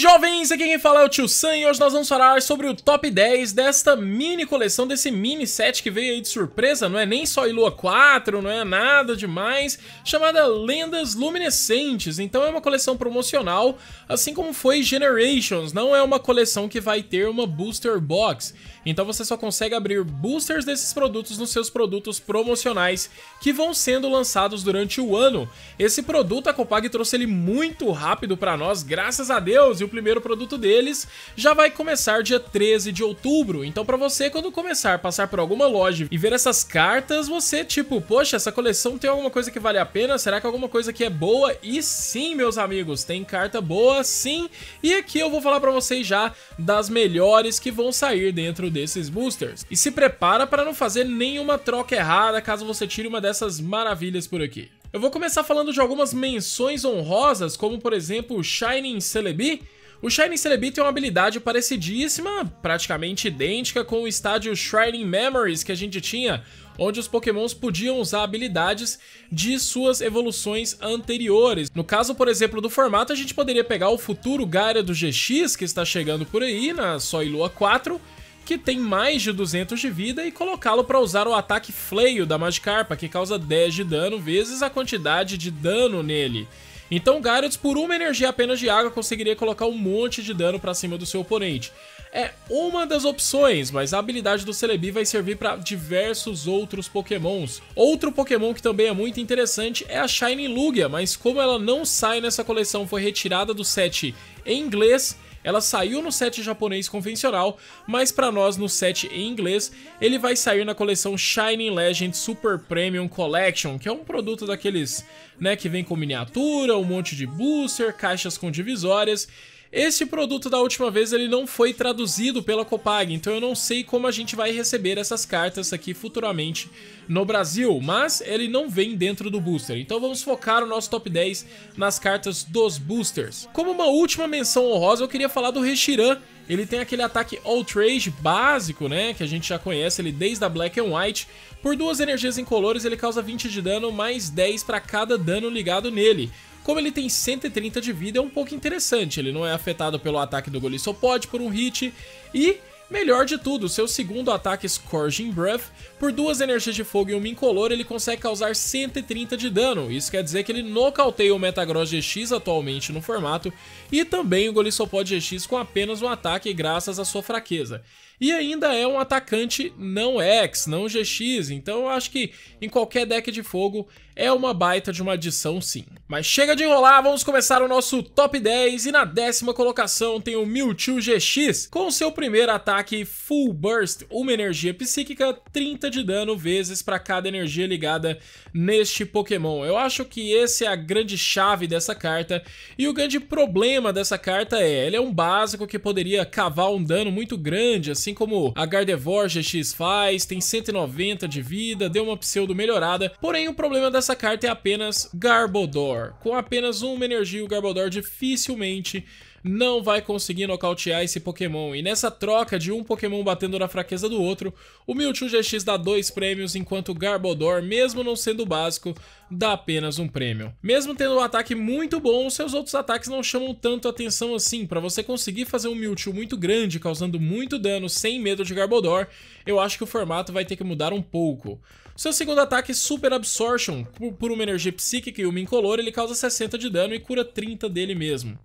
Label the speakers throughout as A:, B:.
A: jovens, aqui quem fala é o Tio Sam e hoje nós vamos falar sobre o top 10 desta mini coleção, desse mini set que veio aí de surpresa, não é nem só Ilua 4, não é nada demais, chamada Lendas Luminescentes, então é uma coleção promocional, assim como foi Generations, não é uma coleção que vai ter uma booster box, então você só consegue abrir boosters desses produtos nos seus produtos promocionais que vão sendo lançados durante o ano. Esse produto a Copag trouxe ele muito rápido para nós, graças a Deus, e o primeiro produto deles já vai começar dia 13 de outubro. Então para você quando começar a passar por alguma loja e ver essas cartas, você tipo, poxa, essa coleção tem alguma coisa que vale a pena? Será que alguma coisa que é boa? E sim, meus amigos, tem carta boa, sim. E aqui eu vou falar para vocês já das melhores que vão sair dentro desses boosters. E se prepara para não fazer nenhuma troca errada caso você tire uma dessas maravilhas por aqui. Eu vou começar falando de algumas menções honrosas, como por exemplo o Shining Celebi. O Shining Celebi tem uma habilidade parecidíssima, praticamente idêntica com o estádio Shining Memories que a gente tinha, onde os pokémons podiam usar habilidades de suas evoluções anteriores. No caso, por exemplo, do formato, a gente poderia pegar o futuro Gaia do GX, que está chegando por aí na Soilua 4, que tem mais de 200 de vida e colocá-lo para usar o ataque Flail da Magikarpa, que causa 10 de dano vezes a quantidade de dano nele. Então Gyarados, por uma energia apenas de água, conseguiria colocar um monte de dano para cima do seu oponente. É uma das opções, mas a habilidade do Celebi vai servir para diversos outros pokémons. Outro pokémon que também é muito interessante é a Shiny Lugia, mas como ela não sai nessa coleção, foi retirada do set em inglês, ela saiu no set japonês convencional, mas para nós no set em inglês, ele vai sair na coleção Shining Legend Super Premium Collection, que é um produto daqueles, né, que vem com miniatura, um monte de booster, caixas com divisórias esse produto da última vez ele não foi traduzido pela Copag, então eu não sei como a gente vai receber essas cartas aqui futuramente no Brasil, mas ele não vem dentro do booster. Então vamos focar o nosso top 10 nas cartas dos boosters. Como uma última menção honrosa, eu queria falar do Reshiram. Ele tem aquele ataque Outrage básico, né, que a gente já conhece ele desde a Black and White. Por duas energias incolores ele causa 20 de dano, mais 10 para cada dano ligado nele. Como ele tem 130 de vida, é um pouco interessante. Ele não é afetado pelo ataque do Golisopod por um hit. E, melhor de tudo, seu segundo ataque Scorching Breath, por duas energias de fogo e uma incolor, ele consegue causar 130 de dano. Isso quer dizer que ele nocauteia o Metagross GX atualmente no formato e também o Golisopod GX com apenas um ataque graças à sua fraqueza. E ainda é um atacante não X, não GX, então eu acho que em qualquer deck de fogo é uma baita de uma adição sim. Mas chega de enrolar, vamos começar o nosso top 10 e na décima colocação tem o Mewtwo GX com seu primeiro ataque Full Burst, uma energia psíquica, 30 de dano vezes para cada energia ligada neste Pokémon. Eu acho que esse é a grande chave dessa carta e o grande problema dessa carta é, ele é um básico que poderia cavar um dano muito grande, assim como a Gardevoir GX faz, tem 190 de vida, deu uma pseudo melhorada, porém o problema dessa essa carta é apenas Garbodor. Com apenas uma energia, o Garbodor dificilmente não vai conseguir nocautear esse Pokémon. E nessa troca de um Pokémon batendo na fraqueza do outro, o Mewtwo GX dá dois prêmios, enquanto o Garbodor, mesmo não sendo básico, dá apenas um prêmio. Mesmo tendo um ataque muito bom, seus outros ataques não chamam tanto atenção assim. Para você conseguir fazer um Mewtwo muito grande, causando muito dano sem medo de Garbodor, eu acho que o formato vai ter que mudar um pouco. Seu segundo ataque, Super Absorption, por, uma energia psíquica e uma incolor, ele causa 60 de dano e cura 30 dele mesmo.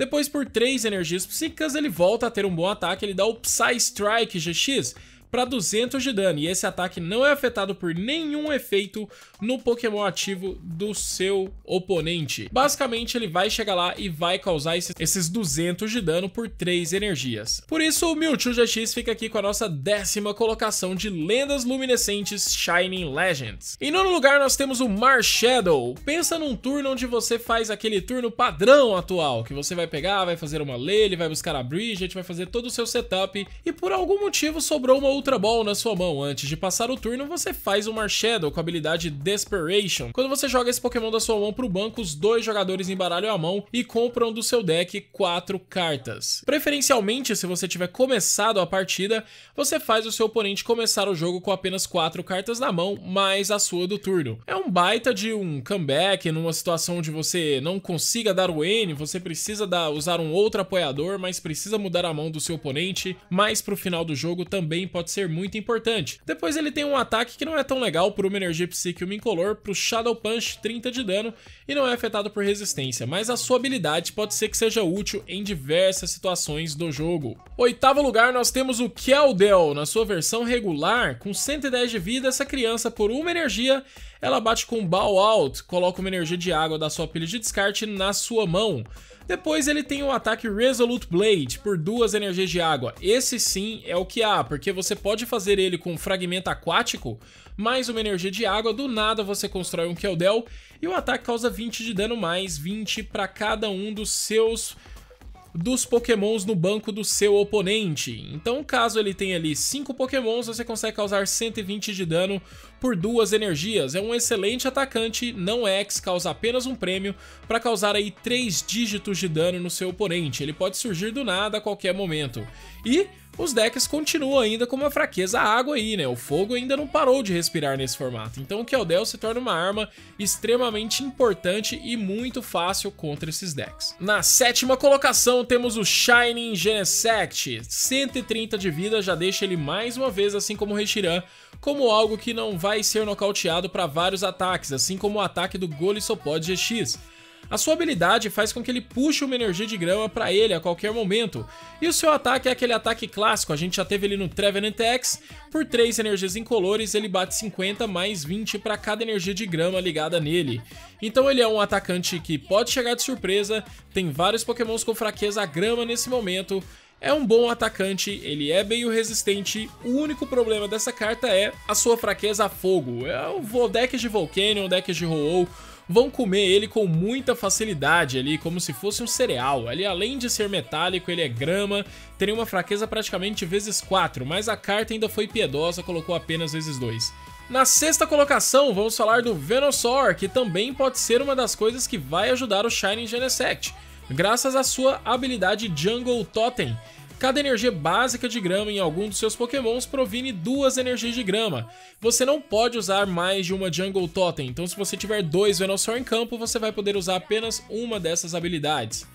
A: Depois, por 3 energias psíquicas, ele volta a ter um bom ataque, ele dá o Psy Strike GX, para 200 de dano, e esse ataque não é afetado por nenhum efeito no Pokémon ativo do seu oponente. Basicamente, ele vai chegar lá e vai causar esses 200 de dano por 3 energias. Por isso, o Mewtwo GX fica aqui com a nossa décima colocação de Lendas Luminescentes Shining Legends. Em nono lugar, nós temos o Marshadow. Pensa num turno onde você faz aquele turno padrão atual, que você vai pegar, vai fazer uma Lele, vai buscar a Bridget, vai fazer todo o seu setup, e por algum motivo sobrou uma Ultra Ball na sua mão. Antes de passar o turno, você faz um Marshadow com a habilidade Desperation. Quando você joga esse Pokémon da sua mão pro banco, os dois jogadores embaralham a mão e compram do seu deck quatro cartas. Preferencialmente, se você tiver começado a partida, você faz o seu oponente começar o jogo com apenas quatro cartas na mão, mais a sua do turno. É um baita de um comeback numa situação onde você não consiga dar o N, você precisa dar, usar um outro apoiador, mas precisa mudar a mão do seu oponente, mas pro final do jogo também pode ser muito importante. Depois ele tem um ataque que não é tão legal por uma energia psíquica e uma incolor, pro Shadow Punch 30 de dano e não é afetado por resistência, mas a sua habilidade pode ser que seja útil em diversas situações do jogo. Oitavo lugar nós temos o Keldel, na sua versão regular, com 110 de vida, essa criança por uma energia, ela bate com Bow Out, coloca uma energia de água da sua pilha de descarte na sua mão. Depois ele tem o ataque Resolute Blade por duas energias de água. Esse sim é o que há, porque você pode fazer ele com fragmento aquático, mais uma energia de água, do nada você constrói um Keldel e o ataque causa 20 de dano mais 20 para cada um dos seus dos pokémons no banco do seu oponente. Então, caso ele tenha ali 5 pokémons, você consegue causar 120 de dano por duas energias. É um excelente atacante, não X, causa apenas um prêmio para causar aí 3 dígitos de dano no seu oponente. Ele pode surgir do nada a qualquer momento. E os decks continuam ainda com uma fraqueza água aí, né? O fogo ainda não parou de respirar nesse formato. Então o Keldel se torna uma arma extremamente importante e muito fácil contra esses decks. Na sétima colocação temos o Shining Genesect. 130 de vida já deixa ele mais uma vez, assim como o Reshiram, como algo que não vai ser nocauteado para vários ataques, assim como o ataque do Golisopod GX. A sua habilidade faz com que ele puxe uma energia de grama para ele a qualquer momento. E o seu ataque é aquele ataque clássico, a gente já teve ele no Trevenant X, por 3 energias incolores ele bate 50 mais 20 para cada energia de grama ligada nele. Então ele é um atacante que pode chegar de surpresa, tem vários pokémons com fraqueza a grama nesse momento, é um bom atacante, ele é meio resistente, o único problema dessa carta é a sua fraqueza a fogo. É o deck de Volcanion, deck de ho vão comer ele com muita facilidade ali, como se fosse um cereal. Ali, além de ser metálico, ele é grama, teria uma fraqueza praticamente vezes 4, mas a carta ainda foi piedosa, colocou apenas vezes 2. Na sexta colocação, vamos falar do Venusaur, que também pode ser uma das coisas que vai ajudar o Shining Genesect, graças à sua habilidade Jungle Totem, Cada energia básica de grama em algum dos seus pokémons provine duas energias de grama. Você não pode usar mais de uma Jungle Totem, então se você tiver dois Venusaur em campo, você vai poder usar apenas uma dessas habilidades.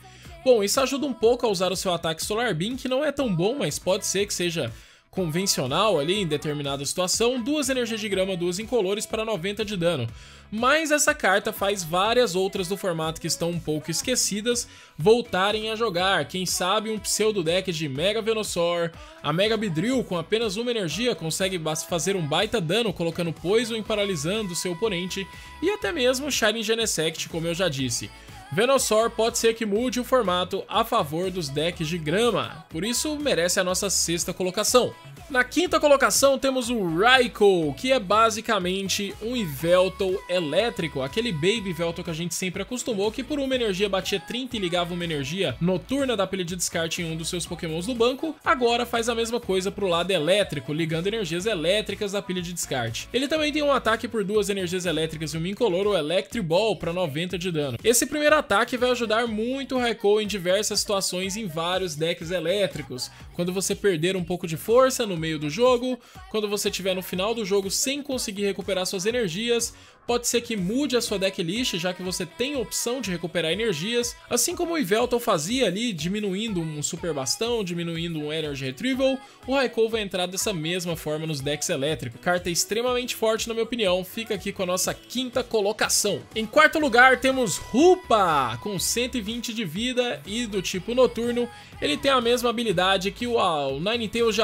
A: Bom, isso ajuda um pouco a usar o seu ataque Solar Beam, que não é tão bom, mas pode ser que seja convencional ali em determinada situação, duas energias de grama, duas incolores para 90 de dano. Mas essa carta faz várias outras do formato que estão um pouco esquecidas voltarem a jogar. Quem sabe um pseudo deck de Mega Venusaur, a Mega Beedrill com apenas uma energia consegue fazer um baita dano colocando Poison e paralisando seu oponente, e até mesmo Shining Genesect, como eu já disse. Venusaur pode ser que mude o formato a favor dos decks de grama, por isso merece a nossa sexta colocação. Na quinta colocação temos o Raikou, que é basicamente um Yveltal elétrico, aquele Baby Yveltal que a gente sempre acostumou, que por uma energia batia 30 e ligava uma energia noturna da pilha de descarte em um dos seus pokémons do banco, agora faz a mesma coisa pro lado elétrico, ligando energias elétricas da pilha de descarte. Ele também tem um ataque por duas energias elétricas e uma incolor, o Electric Ball, para 90 de dano. Esse primeiro ataque vai ajudar muito o Raikou em diversas situações em vários decks elétricos, quando você perder um pouco de força no no meio do jogo, quando você estiver no final do jogo sem conseguir recuperar suas energias, Pode ser que mude a sua decklist, já que você tem a opção de recuperar energias, assim como o Yveltal fazia ali, diminuindo um Super Bastão, diminuindo um Energy Retrieval, o Raikou vai entrar dessa mesma forma nos decks elétricos. Carta extremamente forte na minha opinião, fica aqui com a nossa quinta colocação. Em quarto lugar temos Rupa, com 120 de vida e do tipo noturno, ele tem a mesma habilidade que o, o Ninetales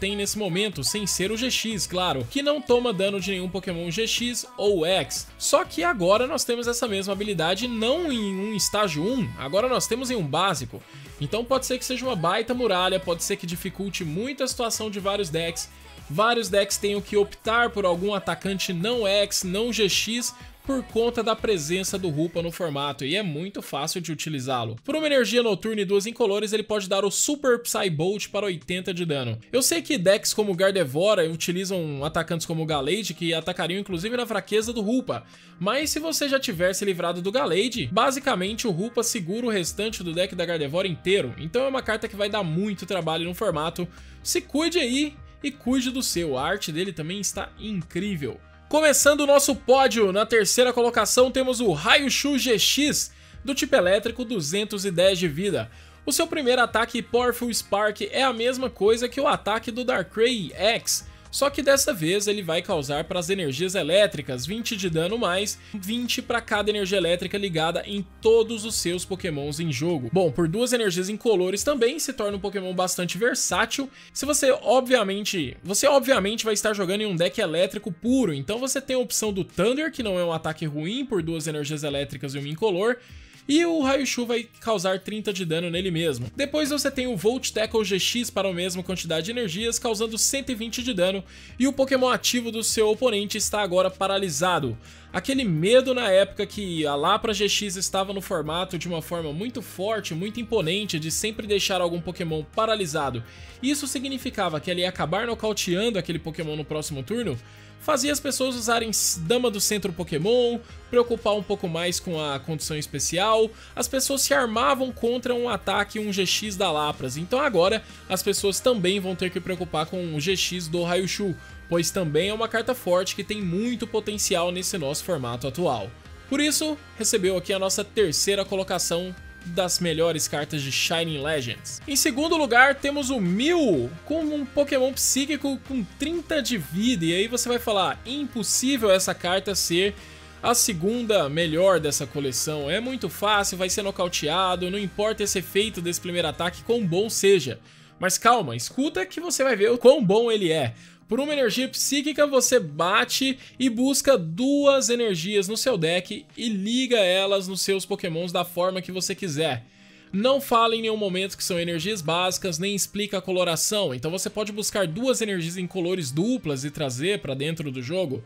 A: tem nesse momento, sem ser o GX, claro, que não toma dano de nenhum Pokémon GX ou X, só que agora nós temos essa mesma habilidade não em um estágio 1, agora nós temos em um básico. Então pode ser que seja uma baita muralha, pode ser que dificulte muito a situação de vários decks, vários decks tenham que optar por algum atacante não X, não GX, por conta da presença do Rupa no formato, e é muito fácil de utilizá-lo. Por uma energia noturna e duas incolores, ele pode dar o Super Psy Bolt para 80 de dano. Eu sei que decks como Gardevoir utilizam atacantes como Gallade, que atacariam inclusive na fraqueza do Rupa, mas se você já tiver se livrado do Gallade, basicamente o Rupa segura o restante do deck da Gardevoir inteiro, então é uma carta que vai dar muito trabalho no formato. Se cuide aí e cuide do seu, a arte dele também está incrível. Começando o nosso pódio, na terceira colocação temos o Raichu GX, do tipo elétrico 210 de vida. O seu primeiro ataque Powerful Spark é a mesma coisa que o ataque do Darkrai X, só que dessa vez ele vai causar para as energias elétricas 20 de dano mais, 20 para cada energia elétrica ligada em todos os seus pokémons em jogo. Bom, por duas energias incolores também se torna um pokémon bastante versátil. Se você obviamente, você obviamente vai estar jogando em um deck elétrico puro, então você tem a opção do Thunder, que não é um ataque ruim por duas energias elétricas e uma incolor, e o Raichu vai causar 30 de dano nele mesmo. Depois você tem o Volt Tackle GX para a mesma quantidade de energias, causando 120 de dano, e o Pokémon ativo do seu oponente está agora paralisado. Aquele medo na época que a Lapra GX estava no formato de uma forma muito forte, muito imponente, de sempre deixar algum Pokémon paralisado. Isso significava que ele ia acabar nocauteando aquele Pokémon no próximo turno, fazia as pessoas usarem Dama do Centro Pokémon, preocupar um pouco mais com a condição especial, as pessoas se armavam contra um ataque um GX da Lapras, então agora as pessoas também vão ter que preocupar com o GX do Raichu, pois também é uma carta forte que tem muito potencial nesse nosso formato atual. Por isso, recebeu aqui a nossa terceira colocação das melhores cartas de Shining Legends. Em segundo lugar, temos o Mew, com um Pokémon psíquico com 30 de vida, e aí você vai falar, impossível essa carta ser a segunda melhor dessa coleção. É muito fácil, vai ser nocauteado, não importa esse efeito desse primeiro ataque, quão bom seja. Mas calma, escuta que você vai ver o quão bom ele é. Por uma energia psíquica, você bate e busca duas energias no seu deck e liga elas nos seus pokémons da forma que você quiser. Não fala em nenhum momento que são energias básicas, nem explica a coloração, então você pode buscar duas energias em colores duplas e trazer para dentro do jogo.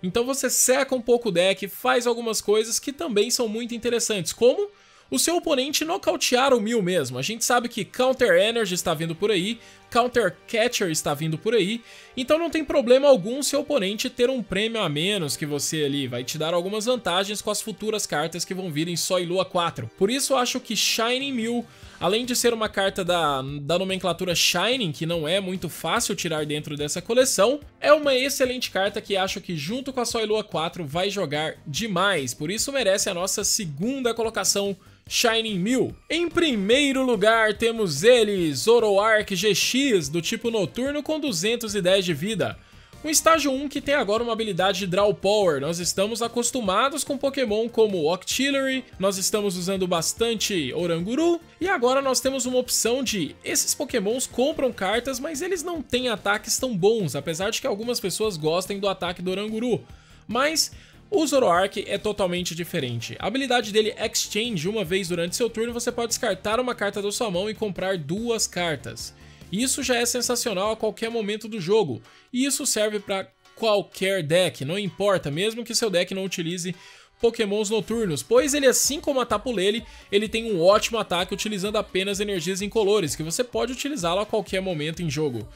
A: Então você seca um pouco o deck, faz algumas coisas que também são muito interessantes, como o seu oponente nocautear o Mil mesmo. A gente sabe que Counter Energy está vindo por aí, Counter Catcher está vindo por aí, então não tem problema algum seu oponente ter um prêmio a menos que você ali, vai te dar algumas vantagens com as futuras cartas que vão vir em Só e Lua 4. Por isso acho que Shining Mil, além de ser uma carta da, da nomenclatura Shining, que não é muito fácil tirar dentro dessa coleção, é uma excelente carta que acho que junto com a Só e Lua 4 vai jogar demais, por isso merece a nossa segunda colocação Shining Mill. Em primeiro lugar temos ele, Zoroark GX, do tipo noturno com 210 de vida. Um estágio 1 que tem agora uma habilidade de Draw Power. Nós estamos acostumados com Pokémon como Octillery, nós estamos usando bastante Oranguru, e agora nós temos uma opção de esses Pokémons compram cartas, mas eles não têm ataques tão bons, apesar de que algumas pessoas gostem do ataque do Oranguru. Mas o Zoroark é totalmente diferente. A habilidade dele Exchange, uma vez durante seu turno, você pode descartar uma carta da sua mão e comprar duas cartas. Isso já é sensacional a qualquer momento do jogo, e isso serve para qualquer deck, não importa, mesmo que seu deck não utilize pokémons noturnos, pois ele, assim como a Tapulele, ele tem um ótimo ataque utilizando apenas energias incolores, que você pode utilizá-lo a qualquer momento em jogo.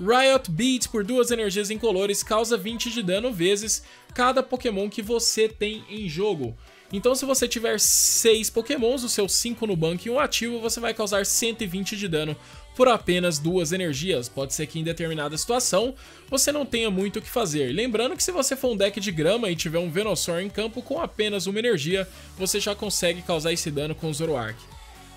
A: Riot Beat por duas energias incolores causa 20 de dano vezes cada Pokémon que você tem em jogo. Então se você tiver 6 Pokémons, os seus 5 no banco e um ativo, você vai causar 120 de dano por apenas duas energias. Pode ser que em determinada situação você não tenha muito o que fazer. Lembrando que se você for um deck de grama e tiver um Venusaur em campo com apenas uma energia, você já consegue causar esse dano com o Zoroark.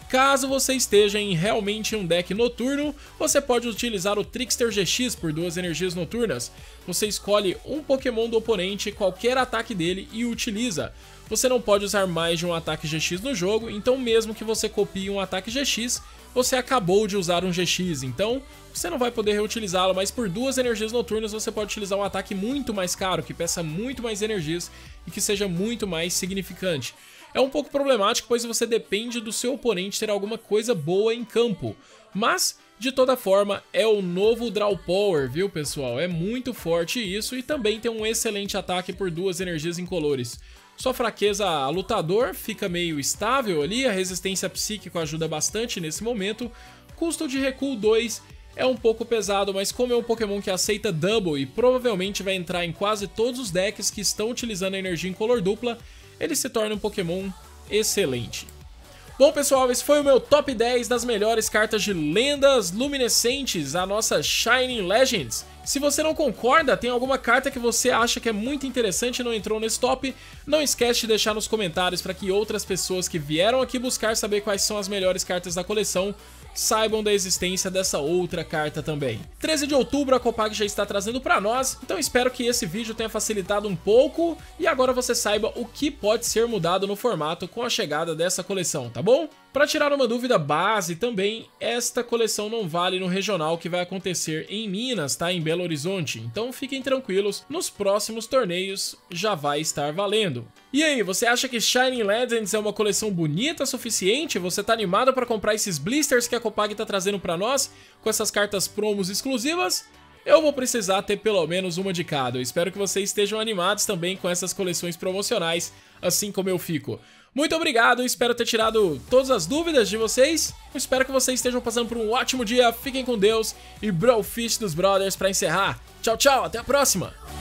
A: Caso você esteja em realmente um deck noturno, você pode utilizar o Trickster GX por duas energias noturnas. Você escolhe um Pokémon do oponente, qualquer ataque dele e utiliza. Você não pode usar mais de um ataque GX no jogo, então mesmo que você copie um ataque GX, você acabou de usar um GX, então você não vai poder reutilizá-lo, mas por duas energias noturnas você pode utilizar um ataque muito mais caro, que peça muito mais energias e que seja muito mais significante. É um pouco problemático, pois você depende do seu oponente ter alguma coisa boa em campo, mas De toda forma, é o novo Draw Power, viu pessoal? É muito forte isso e também tem um excelente ataque por duas energias incolores. Sua fraqueza a lutador fica meio estável ali, a resistência psíquica ajuda bastante nesse momento. Custo de recuo 2 é um pouco pesado, mas como é um Pokémon que aceita Double e provavelmente vai entrar em quase todos os decks que estão utilizando a energia incolor dupla, ele se torna um Pokémon excelente. Bom, pessoal, esse foi o meu top 10 das melhores cartas de lendas luminescentes, a nossa Shining Legends. Se você não concorda, tem alguma carta que você acha que é muito interessante e não entrou nesse top, não esquece de deixar nos comentários para que outras pessoas que vieram aqui buscar saber quais são as melhores cartas da coleção saibam da existência dessa outra carta também. 13 de outubro a Copag já está trazendo para nós, então espero que esse vídeo tenha facilitado um pouco e agora você saiba o que pode ser mudado no formato com a chegada dessa coleção, tá bom? Para tirar uma dúvida base também, esta coleção não vale no regional que vai acontecer em Minas, tá? Em Belo Horizonte. Então fiquem tranquilos, nos próximos torneios já vai estar valendo. E aí, você acha que Shining Legends é uma coleção bonita o suficiente? Você tá animado para comprar esses blisters que a Copag tá trazendo para nós, com essas cartas promos exclusivas? Eu vou precisar ter pelo menos uma de cada. Eu espero que vocês estejam animados também com essas coleções promocionais, assim como eu fico. Muito obrigado, espero ter tirado todas as dúvidas de vocês. Espero que vocês estejam passando por um ótimo dia, fiquem com Deus e Brofist dos Brothers para encerrar. Tchau, tchau, até a próxima!